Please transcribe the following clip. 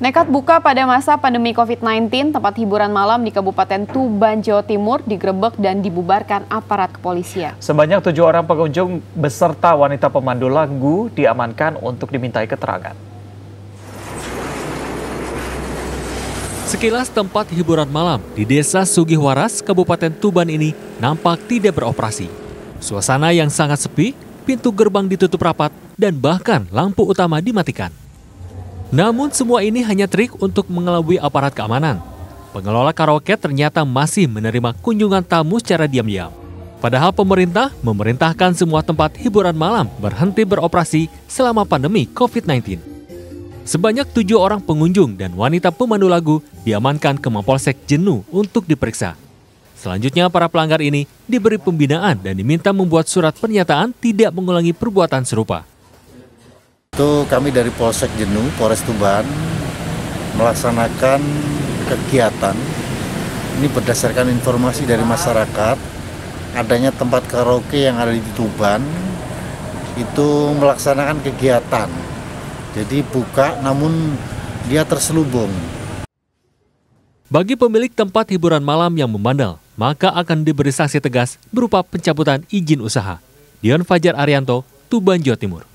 Nekat buka pada masa pandemi COVID-19, tempat hiburan malam di Kabupaten Tuban, Jawa Timur digerebek dan dibubarkan aparat kepolisian. Sebanyak tujuh orang pengunjung beserta wanita pemandu lagu diamankan untuk dimintai keterangan. Sekilas tempat hiburan malam di Desa Sugihwaras, Kabupaten Tuban ini nampak tidak beroperasi. Suasana yang sangat sepi, pintu gerbang ditutup rapat, dan bahkan lampu utama dimatikan. Namun semua ini hanya trik untuk mengelabui aparat keamanan. Pengelola karaoke ternyata masih menerima kunjungan tamu secara diam-diam. Padahal pemerintah memerintahkan semua tempat hiburan malam berhenti beroperasi selama pandemi COVID-19. Sebanyak tujuh orang pengunjung dan wanita pemandu lagu diamankan ke Mapolsek Jenuh untuk diperiksa. Selanjutnya para pelanggar ini diberi pembinaan dan diminta membuat surat pernyataan tidak mengulangi perbuatan serupa. Itu kami dari Polsek Jenuh, Polres Tuban, melaksanakan kegiatan. Ini berdasarkan informasi dari masyarakat, adanya tempat karaoke yang ada di Tuban, itu melaksanakan kegiatan. Jadi buka namun dia terselubung. Bagi pemilik tempat hiburan malam yang membandel, maka akan diberi sanksi tegas berupa pencabutan izin usaha. Dion Fajar Arianto, Tuban, Jawa Timur.